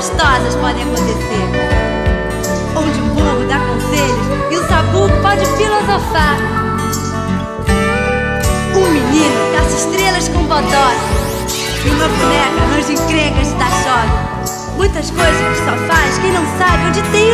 gostosas podem acontecer. Onde o burro dá conselhos e o sabu pode filosofar. Um menino caça estrelas com bodós e uma boneca arranja encrencas de dar choque. Muitas coisas que só faz quem não sabe onde tem.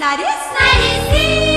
Снарис, снарис.